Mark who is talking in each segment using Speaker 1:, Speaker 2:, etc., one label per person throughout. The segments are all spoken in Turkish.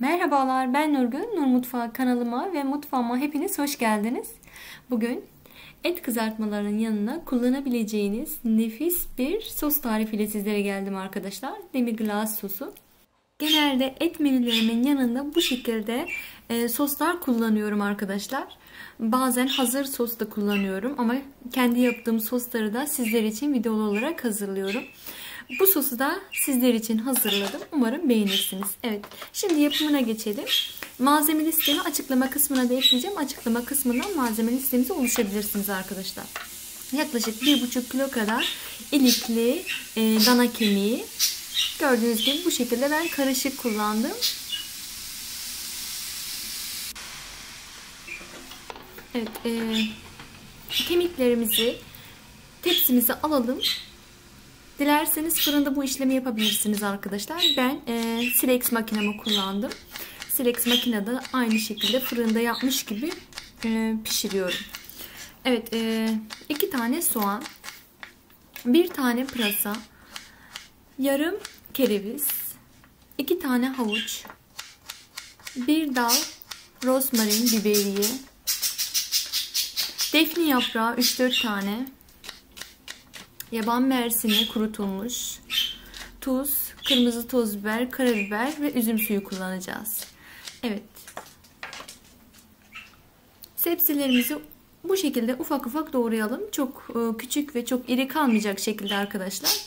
Speaker 1: Merhabalar ben Nurgül. Nur Mutfağı kanalıma ve mutfağıma hepiniz hoş geldiniz. Bugün et kızartmalarının yanına kullanabileceğiniz nefis bir sos tarifiyle sizlere geldim arkadaşlar. Demir glass sosu. Genelde et menülerimin yanında bu şekilde e, soslar kullanıyorum arkadaşlar. Bazen hazır sos da kullanıyorum ama kendi yaptığım sosları da sizler için videolu olarak hazırlıyorum. Bu sosu da sizler için hazırladım. Umarım beğenirsiniz. Evet. Şimdi yapımına geçelim. Malzeme listemi açıklama kısmına da ekleyeceğim. Açıklama kısmından malzeme listemizi oluşabilirsiniz arkadaşlar. Yaklaşık 1,5 kilo kadar ilikli e, dana kemiği. Gördüğünüz gibi bu şekilde ben karışık kullandım. Evet. E, kemiklerimizi tepsimize alalım. Dilerseniz fırında bu işlemi yapabilirsiniz arkadaşlar. Ben e, Silex makinamı kullandım. Silex makinede aynı şekilde fırında yapmış gibi e, pişiriyorum. Evet, e, iki tane soğan, bir tane pırasa, yarım kereviz, iki tane havuç, bir dal rosmarin biberiye, defne yaprağı 3-4 tane, yaban mersini kurutulmuş, tuz, kırmızı toz biber, karabiber ve üzüm suyu kullanacağız. Evet. Sebzelerimizi bu şekilde ufak ufak doğrayalım. Çok e, küçük ve çok iri kalmayacak şekilde arkadaşlar.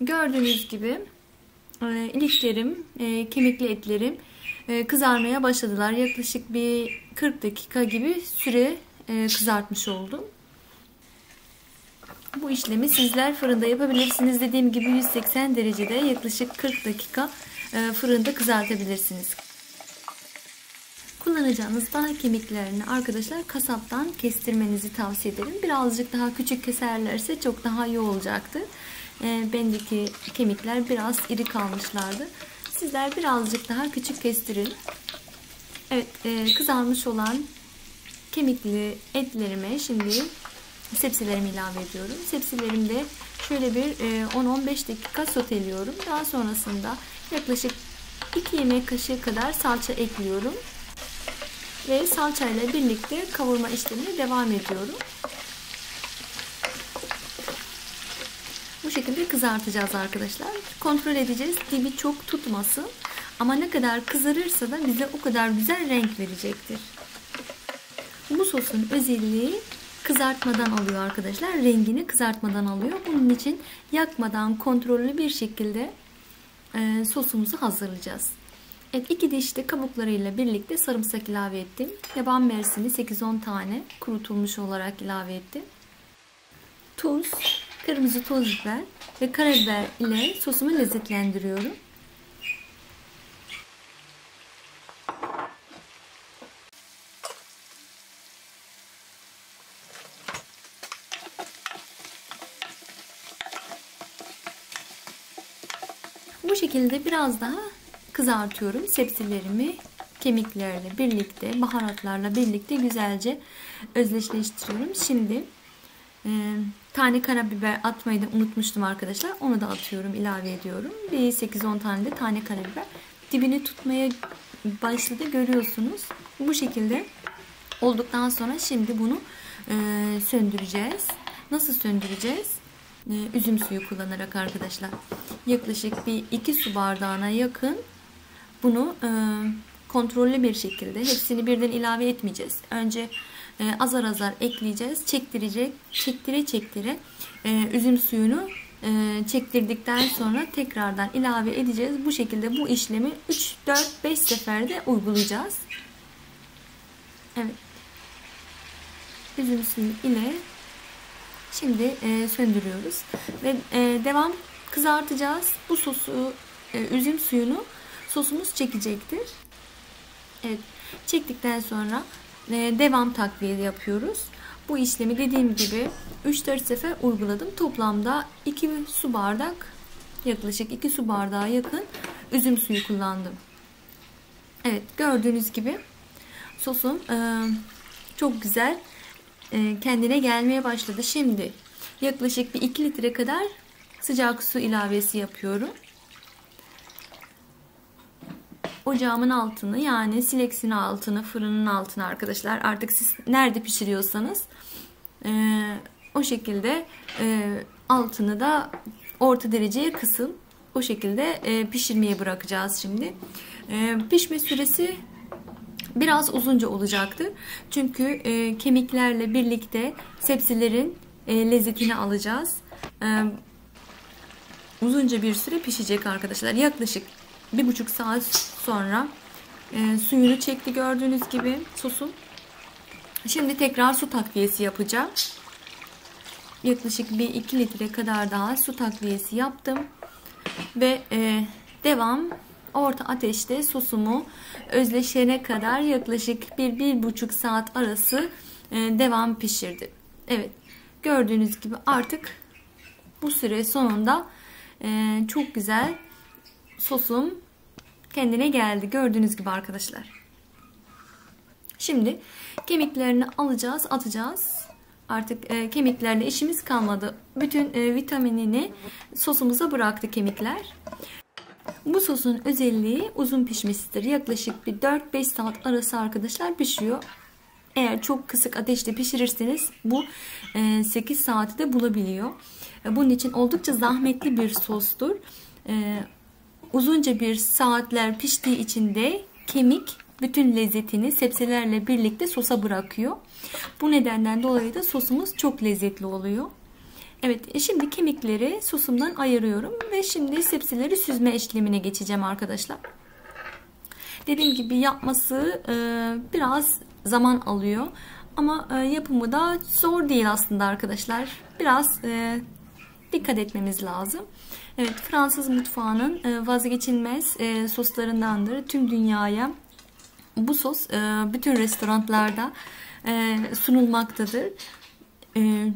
Speaker 1: Gördüğünüz gibi e, iliklerim, e, kemikli etlerim kızarmaya başladılar. Yaklaşık bir 40 dakika gibi süre kızartmış oldum. Bu işlemi sizler fırında yapabilirsiniz. Dediğim gibi 180 derecede yaklaşık 40 dakika e, fırında kızartabilirsiniz. Kullanacağınız daha kemiklerini arkadaşlar kasaptan kestirmenizi tavsiye ederim. Birazcık daha küçük keserlerse çok daha iyi olacaktır. E, bendeki kemikler biraz iri kalmışlardı. Sizler birazcık daha küçük kestirin. Evet e, kızarmış olan kemikli etlerime şimdi sepsilerimi ilave ediyorum. Sepsilerimde şöyle bir 10-15 e, dakika soteliyorum. Daha sonrasında yaklaşık 2 yemek kaşığı kadar salça ekliyorum. Ve salçayla birlikte kavurma işlemine devam ediyorum. Bu şekilde kızartacağız arkadaşlar. Kontrol edeceğiz. Dibi çok tutmasın. Ama ne kadar kızarırsa da bize o kadar güzel renk verecektir. Bu sosun özelliği kızartmadan alıyor arkadaşlar. Rengini kızartmadan alıyor. Bunun için yakmadan kontrollü bir şekilde e, sosumuzu hazırlayacağız. Evet iki diş de kabuklarıyla birlikte sarımsak ilave ettim. Yaban mersini 8-10 tane kurutulmuş olarak ilave ettim. Tuz, kırmızı toz biber ve karabiber ile sosumu lezzetlendiriyorum. Bu şekilde biraz daha kızartıyorum. Sepsilerimi kemiklerle birlikte, baharatlarla birlikte güzelce özdeşleştiriyorum. Şimdi e, tane karabiber atmayı da unutmuştum arkadaşlar. Onu da atıyorum, ilave ediyorum. Bir 8-10 tane de tane karabiber. Dibini tutmaya başladı görüyorsunuz. Bu şekilde olduktan sonra şimdi bunu e, söndüreceğiz. Nasıl söndüreceğiz? E, üzüm suyu kullanarak arkadaşlar. Yaklaşık bir 2 su bardağına yakın bunu e, kontrollü bir şekilde hepsini birden ilave etmeyeceğiz. Önce e, azar azar ekleyeceğiz. Çektirecek, çektire çektire üzüm suyunu çektirdikten sonra tekrardan ilave edeceğiz. Bu şekilde bu işlemi 3 4 5 seferde uygulayacağız. Evet. Üzüm suyu ile Şimdi e, söndürüyoruz. Ve e, devam kızartacağız. Bu sosu, e, üzüm suyunu sosumuz çekecektir. Evet. Çektikten sonra e, devam takviye yapıyoruz. Bu işlemi dediğim gibi 3-4 sefer uyguladım. Toplamda 2 su bardak yaklaşık 2 su bardağı yakın üzüm suyu kullandım. Evet gördüğünüz gibi sosum e, çok güzel kendine gelmeye başladı. Şimdi yaklaşık bir 2 litre kadar sıcak su ilavesi yapıyorum. ocağımın altını yani sileksin altını fırının altını arkadaşlar artık siz nerede pişiriyorsanız e, o şekilde e, altını da orta dereceye kısın o şekilde e, pişirmeye bırakacağız şimdi e, pişme süresi biraz uzunca olacaktır çünkü e, kemiklerle birlikte sepsilerin e, lezzetini alacağız e, uzunca bir süre pişecek arkadaşlar yaklaşık bir buçuk saat sonra e, suyunu çekti gördüğünüz gibi sosun. Şimdi tekrar su takviyesi yapacağım. Yaklaşık bir 2 litre kadar daha su takviyesi yaptım. Ve e, devam orta ateşte sosumu özleşene kadar yaklaşık bir, bir buçuk saat arası e, devam pişirdim. Evet gördüğünüz gibi artık bu süre sonunda e, çok güzel sosum kendine geldi. Gördüğünüz gibi arkadaşlar. Şimdi kemiklerini alacağız, atacağız. Artık e, kemiklerle işimiz kalmadı. Bütün e, vitaminini sosumuza bıraktı kemikler. Bu sosun özelliği uzun pişmesidir. Yaklaşık bir 4-5 saat arası arkadaşlar pişiyor. Eğer çok kısık ateşte pişirirseniz bu 8 e, saati de bulabiliyor. E, bunun için oldukça zahmetli bir sostur. E, uzunca bir saatler piştiği için de kemik bütün lezzetini sebzelerle birlikte sosa bırakıyor. Bu nedenden dolayı da sosumuz çok lezzetli oluyor. Evet şimdi kemikleri sosumdan ayırıyorum ve şimdi sebzeleri süzme işlemine geçeceğim arkadaşlar. Dediğim gibi yapması e, biraz zaman alıyor. Ama e, yapımı da zor değil aslında arkadaşlar. Biraz e, dikkat etmemiz lazım. Evet Fransız mutfağının e, vazgeçilmez e, soslarındandır. Tüm dünyaya bu sos e, bütün restoranlarda sunulmaktadır.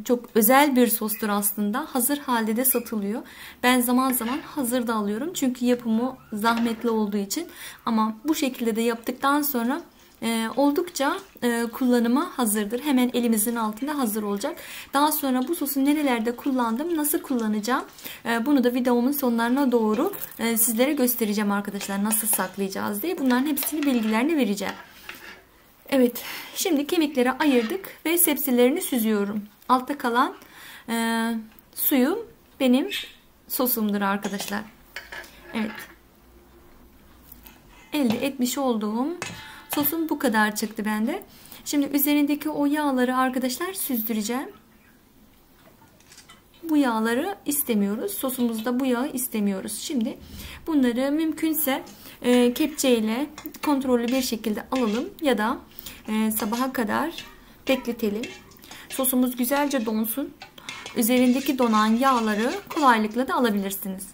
Speaker 1: Çok özel bir sostur aslında. Hazır halde de satılıyor. Ben zaman zaman hazır da alıyorum. Çünkü yapımı zahmetli olduğu için. Ama bu şekilde de yaptıktan sonra e, oldukça e, kullanıma hazırdır. Hemen elimizin altında hazır olacak. Daha sonra bu sosu nerelerde kullandım, nasıl kullanacağım e, bunu da videomun sonlarına doğru e, sizlere göstereceğim arkadaşlar. Nasıl saklayacağız diye bunların hepsini bilgilerini vereceğim. Evet şimdi kemikleri ayırdık ve sepsilerini süzüyorum. Altta kalan e, suyum benim sosumdur arkadaşlar. Evet. Elde etmiş olduğum Sosum bu kadar çıktı bende. Şimdi üzerindeki o yağları arkadaşlar süzdüreceğim. Bu yağları istemiyoruz. Sosumuzda bu yağı istemiyoruz. Şimdi bunları mümkünse e, kepçeyle kontrollü bir şekilde alalım ya da e, sabaha kadar bekletelim. Sosumuz güzelce donsun. Üzerindeki donan yağları kolaylıkla da alabilirsiniz.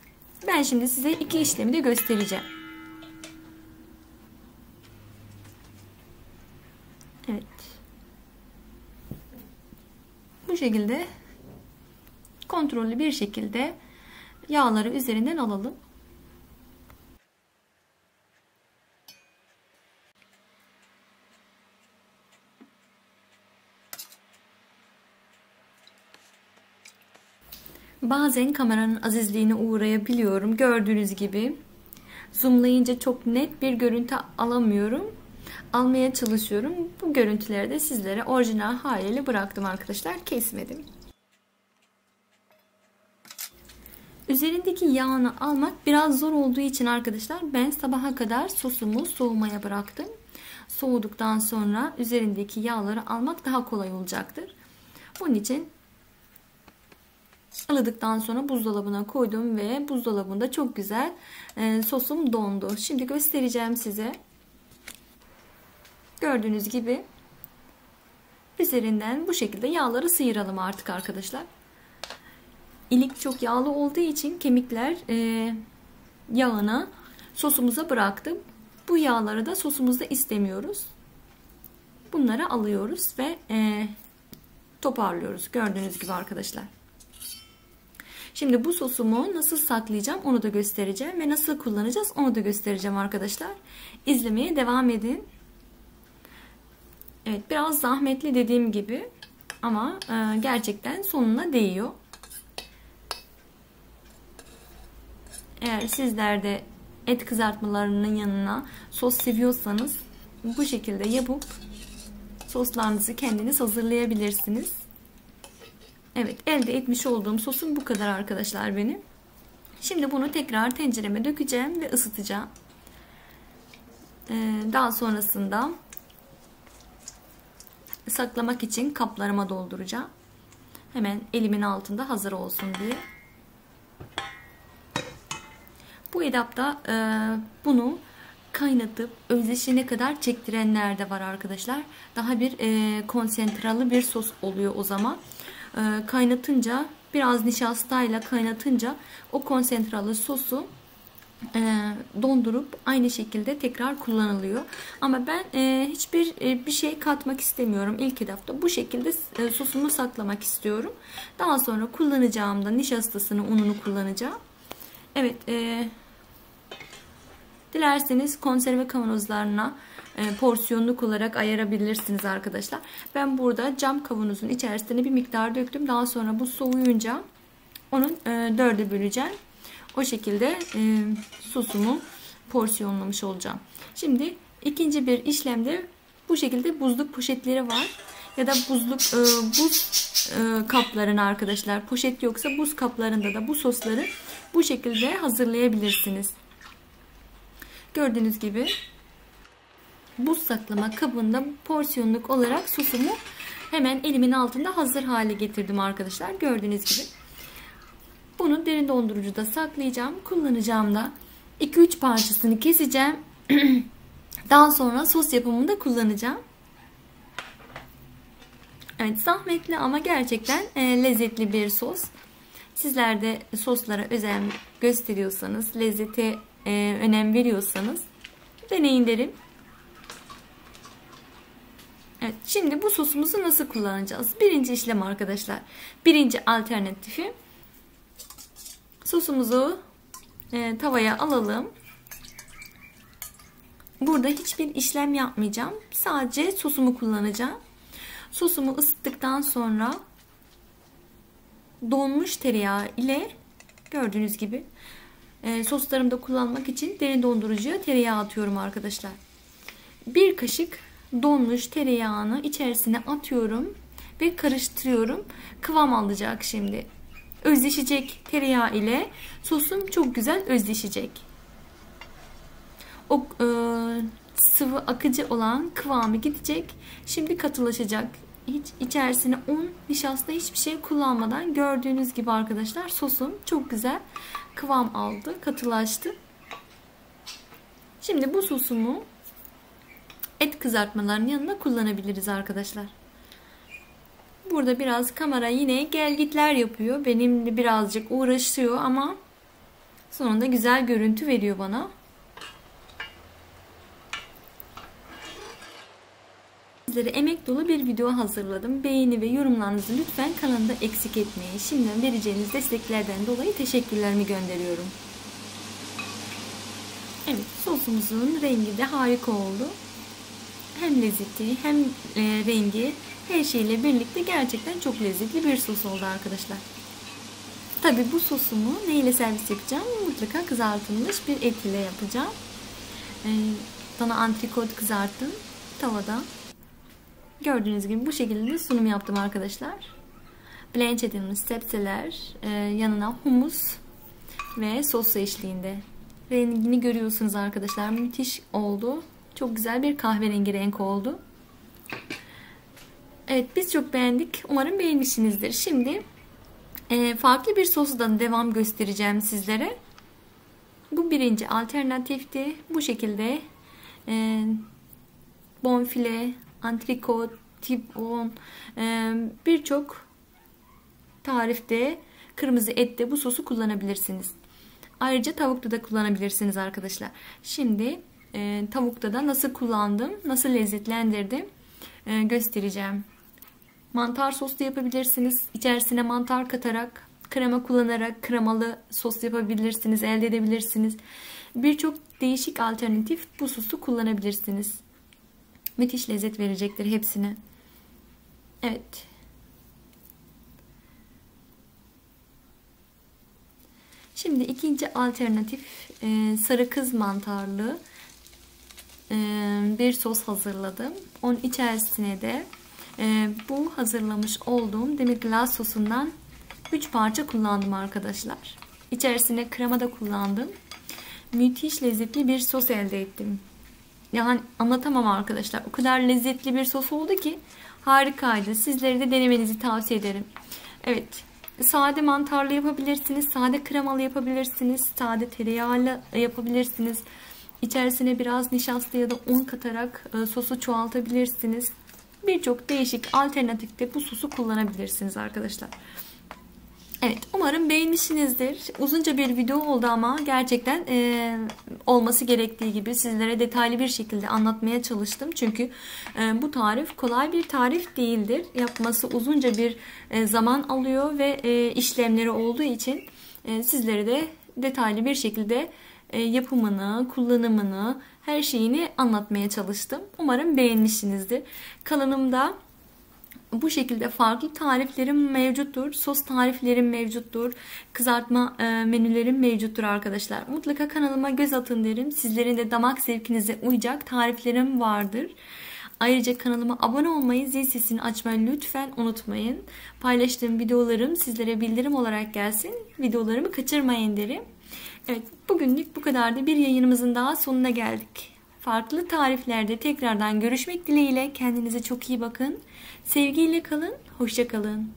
Speaker 1: Ben şimdi size iki işlemi de göstereceğim. Evet. Bu şekilde kontrollü bir şekilde yağları üzerinden alalım. Bazen kameranın azizliğine uğrayabiliyorum. Gördüğünüz gibi zoomlayınca çok net bir görüntü alamıyorum almaya çalışıyorum. Bu görüntüleri de sizlere orijinal haliyle bıraktım arkadaşlar. Kesmedim. Üzerindeki yağını almak biraz zor olduğu için arkadaşlar ben sabaha kadar sosumu soğumaya bıraktım. Soğuduktan sonra üzerindeki yağları almak daha kolay olacaktır. Bunun için ılıdıktan sonra buzdolabına koydum ve buzdolabında çok güzel e, sosum dondu. Şimdi göstereceğim size. Gördüğünüz gibi üzerinden bu şekilde yağları sıyıralım artık arkadaşlar. İlik çok yağlı olduğu için kemikler e, yağını sosumuza bıraktım. Bu yağları da sosumuzda istemiyoruz. Bunları alıyoruz ve e, toparlıyoruz. Gördüğünüz gibi arkadaşlar. Şimdi bu sosumu nasıl saklayacağım onu da göstereceğim ve nasıl kullanacağız onu da göstereceğim arkadaşlar. İzlemeye devam edin. Evet biraz zahmetli dediğim gibi ama e, gerçekten sonuna değiyor. Eğer sizler de et kızartmalarının yanına sos seviyorsanız bu şekilde yapıp soslarınızı kendiniz hazırlayabilirsiniz. Evet elde etmiş olduğum sosum bu kadar arkadaşlar benim. Şimdi bunu tekrar tencereme dökeceğim ve ısıtacağım. Ee, daha sonrasında saklamak için kaplarıma dolduracağım. Hemen elimin altında hazır olsun diye. Bu edapta e, bunu kaynatıp özleşene kadar çektirenler de var arkadaşlar. Daha bir e, konsantralı bir sos oluyor o zaman. E, kaynatınca biraz nişastayla kaynatınca o konsantralı sosu e, dondurup aynı şekilde tekrar kullanılıyor. Ama ben e, hiçbir e, bir şey katmak istemiyorum ilk etapta. Bu şekilde sosumu saklamak istiyorum. Daha sonra kullanacağımda nişastasını, ununu kullanacağım. Evet, e, dilerseniz konserve kavanozlarına e, porsiyonluk olarak ayırabilirsiniz arkadaşlar. Ben burada cam kavanozun içerisine bir miktar döktüm. Daha sonra bu soğuyunca onun e, dörde böleceğim. O şekilde e, sosumu porsiyonlamış olacağım. Şimdi ikinci bir işlemde bu şekilde buzluk poşetleri var. Ya da buzluk e, buz e, kaplarına arkadaşlar poşet yoksa buz kaplarında da bu sosları bu şekilde hazırlayabilirsiniz. Gördüğünüz gibi buz saklama kabında porsiyonluk olarak sosumu hemen elimin altında hazır hale getirdim arkadaşlar. Gördüğünüz gibi. Bunu derin dondurucuda saklayacağım. Kullanacağım da 2-3 parçasını keseceğim. Daha sonra sos yapımında kullanacağım. Evet zahmetli ama gerçekten e, lezzetli bir sos. Sizler de soslara özen gösteriyorsanız, lezzete e, önem veriyorsanız deneyin derim. Evet, şimdi bu sosumuzu nasıl kullanacağız? Birinci işlem arkadaşlar. Birinci alternatifi Sosumuzu e, tavaya alalım. Burada hiçbir işlem yapmayacağım. Sadece sosumu kullanacağım. Sosumu ısıttıktan sonra donmuş tereyağı ile gördüğünüz gibi e, soslarımda kullanmak için derin dondurucuya tereyağı atıyorum arkadaşlar. Bir kaşık donmuş tereyağını içerisine atıyorum ve karıştırıyorum. Kıvam alacak şimdi özleşecek tereyağı ile sosum çok güzel özleşecek. O e, sıvı akıcı olan kıvamı gidecek. Şimdi katılaşacak. Hiç içerisine un, nişasta hiçbir şey kullanmadan gördüğünüz gibi arkadaşlar sosum çok güzel kıvam aldı, katılaştı. Şimdi bu sosumu et kızartmalarının yanında kullanabiliriz arkadaşlar. Burada biraz kamera yine gelgitler yapıyor. Benimle birazcık uğraşıyor ama sonunda güzel görüntü veriyor bana. Sizlere emek dolu bir video hazırladım. Beğeni ve yorumlarınızı lütfen kanalımda eksik etmeyin. Şimdiden vereceğiniz desteklerden dolayı teşekkürlerimi gönderiyorum. Evet sosumuzun rengi de harika oldu. Hem lezzeti hem e, rengi her şeyle birlikte gerçekten çok lezzetli bir sos oldu arkadaşlar. Tabi bu sosumu neyle servis yapacağım? Mutlaka kızartılmış bir et ile yapacağım. Ee, dana antrikot kızarttım tavada. Gördüğünüz gibi bu şekilde sunum yaptım arkadaşlar. Blanch edilmiş sebzeler, e, yanına humus ve sos eşliğinde. Rengini görüyorsunuz arkadaşlar. Müthiş oldu. Çok güzel bir kahverengi renk oldu. Evet biz çok beğendik. Umarım beğenmişsinizdir. Şimdi e, farklı bir sosdan devam göstereceğim sizlere. Bu birinci alternatifti. Bu şekilde e, bonfile, antrikot, tibon e, birçok tarifte kırmızı ette bu sosu kullanabilirsiniz. Ayrıca tavukta da kullanabilirsiniz arkadaşlar. Şimdi e, tavukta da nasıl kullandım, nasıl lezzetlendirdim e, göstereceğim. Mantar soslu yapabilirsiniz. İçerisine mantar katarak, krema kullanarak kremalı sos yapabilirsiniz, elde edebilirsiniz. Birçok değişik alternatif bu sosu kullanabilirsiniz. Müthiş lezzet verecektir hepsine. Evet. Şimdi ikinci alternatif e, sarı kız mantarlı e, bir sos hazırladım. Onun içerisine de e, bu hazırlamış olduğum demi-glace sosundan 3 parça kullandım arkadaşlar. İçerisine krema da kullandım. Müthiş lezzetli bir sos elde ettim. Yani anlatamam arkadaşlar. O kadar lezzetli bir sos oldu ki harikaydı. Sizlere de denemenizi tavsiye ederim. Evet. Sade mantarlı yapabilirsiniz. Sade kremalı yapabilirsiniz. Sade tereyağlı yapabilirsiniz. İçerisine biraz nişasta ya da un katarak e, sosu çoğaltabilirsiniz. Birçok değişik alternatifte bu sosu kullanabilirsiniz arkadaşlar. Evet umarım beğenmişsinizdir. Uzunca bir video oldu ama gerçekten e, olması gerektiği gibi sizlere detaylı bir şekilde anlatmaya çalıştım. Çünkü e, bu tarif kolay bir tarif değildir. Yapması uzunca bir e, zaman alıyor ve e, işlemleri olduğu için e, sizlere de detaylı bir şekilde e, yapımını, kullanımını, her şeyini anlatmaya çalıştım. Umarım beğenmişsinizdir. Kanalımda bu şekilde farklı tariflerim mevcuttur. Sos tariflerim mevcuttur. Kızartma e, menülerim mevcuttur arkadaşlar. Mutlaka kanalıma göz atın derim. Sizlerin de damak zevkinize uyacak tariflerim vardır. Ayrıca kanalıma abone olmayı, zil sesini açmayı lütfen unutmayın. Paylaştığım videolarım sizlere bildirim olarak gelsin. Videolarımı kaçırmayın derim. Evet bugünlük bu kadardı. Bir yayınımızın daha sonuna geldik. Farklı tariflerde tekrardan görüşmek dileğiyle kendinize çok iyi bakın. Sevgiyle kalın, hoşça kalın.